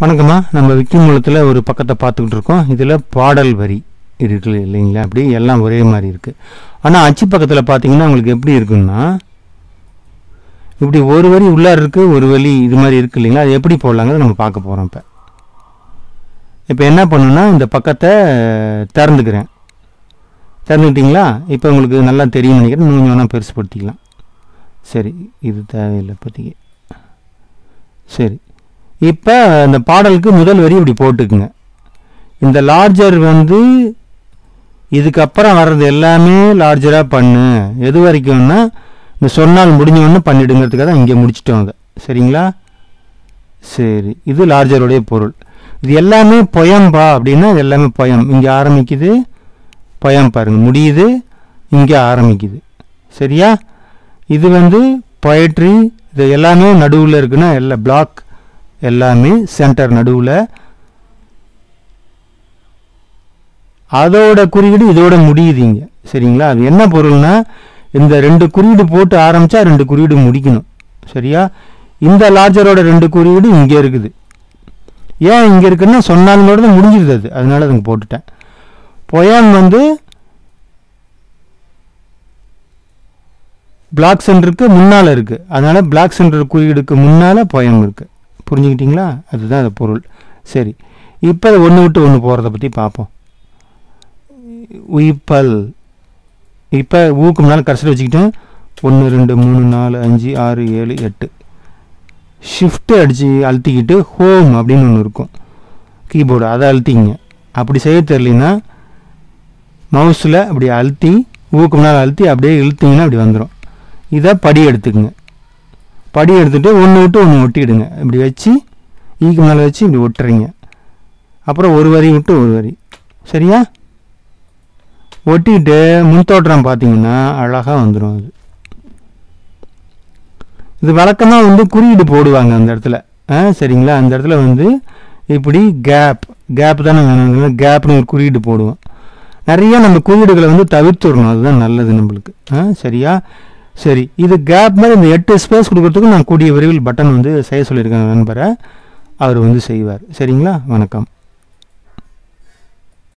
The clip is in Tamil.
வணக்கம்மா. நம்ம விக்கி மூலத்தில் ஒரு பக்கத்தை பார்த்துக்கிட்டு இருக்கோம் இதில் பாடல் வரி இருக்கு இல்லைங்களா? அப்படி எல்லாம் ஒரே மாதிரி இருக்குது ஆனால் அச்சு பக்கத்தில் பார்த்தீங்கன்னா உங்களுக்கு எப்படி இருக்குன்னா இப்படி ஒரு வரி உள்ளார இருக்குது ஒரு வரி இது மாதிரி இருக்குது இல்லைங்களா? அது எப்படி போடலாங்கிறத நம்ம பார்க்க போகிறோம் இப்போ. இப்போ என்ன பண்ணுன்னா இந்த பக்கத்தை திறந்துக்கிறேன். திறந்துக்கிட்டிங்களா? இப்போ உங்களுக்கு நல்லா தெரியும் நினைக்கிறேன். நீங்கள் வேணால் பெருசுப்படுத்திக்கலாம். சரி இது தேவையில்லை இப்போதைக்கு. சரி. இப்போ அந்த பாடலுக்கு முதல் வரி இப்படி போட்டுக்குங்க. இந்த லார்ஜர் வந்து இதுக்கப்புறம் வர்றது எல்லாமே லார்ஜராக பண்ணு. எது வரைக்கும்னா இந்த சொன்னால் முடிஞ்சவொன்னே பண்ணிடுங்கிறதுக்காக தான் இங்கே முடிச்சிட்டோம் அதை. சரிங்களா? சரி இது லார்ஜருடைய பொருள். இது எல்லாமே பொயம்பா அப்படின்னா இது எல்லாமே பொயம் இங்கே ஆரம்பிக்குது பொயம் பாருங்க. முடியுது இங்கே ஆரம்பிக்குது. சரியா? இது வந்து பொயட்ரி இது எல்லாமே நடுவில் இருக்குன்னா எல்லாம் பிளாக் எல்லாமே சென்டர் நடுவில். அதோட குறியீடு இதோட முடியுதுங்க சரிங்களா? அது என்ன பொருள்னா இந்த ரெண்டு குறியீடு போட்டு ஆரம்பித்தா ரெண்டு குறியீடு முடிக்கணும். சரியா? இந்த லார்ஜரோட ரெண்டு குறியீடு இங்கே இருக்குது. ஏன் இங்கே இருக்குன்னா சொன்னாலும் தான் முடிஞ்சிருது அது. அதனால அதுங்க போட்டுட்டேன். பொயான் வந்து பிளாக் சென்டருக்கு முன்னால் இருக்குது அதனால் பிளாக் சென்டர் குறியீடுக்கு முன்னால் பொயம் இருக்குது புரிஞ்சுக்கிட்டிங்களா? அதுதான் அந்த பொருள். சரி. இப்போ ஒன்று விட்டு ஒன்று போகிறத பற்றி பார்ப்போம் உயிப்பல் இப்போ ஊக்கு முன்னால் கடைசியில் வச்சுக்கிட்டேன். ஒன்று ரெண்டு மூணு நாலு அஞ்சு ஆறு ஏழு எட்டு. ஷிஃப்ட்டு அடித்து அழுத்திக்கிட்டு ஹோம் அப்படின்னு ஒன்று இருக்கும். கீபோர்டு அதை அழுத்திங்க. அப்படி செய்ய தெரியலனா மவுஸில் அப்படி அழுத்தி ஊக்கு முன்னால் அழுத்தி அப்படியே இழுத்திங்கன்னா அப்படி வந்துடும் இதை படி எடுத்துக்குங்க. படி எடுத்துகிட்டு ஒன்று விட்டு ஒன்று ஒட்டிடுங்க. இப்படி வச்சு ஈக்கு மேலே வச்சு இப்படி ஒட்டுறீங்க. அப்புறம் ஒரு வரி விட்டு ஒரு வரி. சரியா? ஒட்டிட்டு முன்தோற்றம் பார்த்தீங்கன்னா அழகாக வந்துடும் அது. இது வழக்கமாக வந்து குறியீடு போடுவாங்க அந்த இடத்துல. ஆ சரிங்களா? அந்த இடத்துல வந்து இப்படி கேப் கேப் தானே வேணும். கேப்னு ஒரு குறியீடு போடுவோம். நிறைய நம்ம குறியீடுகளை வந்து தவிர்த்துடணும். அதுதான் நல்லது நம்மளுக்கு. ஆ சரியா? சரி இது கேப் மாதிரி இந்த எட்டு ஸ்பேஸ் கொடுக்குறதுக்கு நான் கூடிய விரைவில் பட்டன் வந்து செய்ய சொல்லியிருக்கேன் நண்பரை. அவர் வந்து செய்வார். சரிங்களா? வணக்கம்.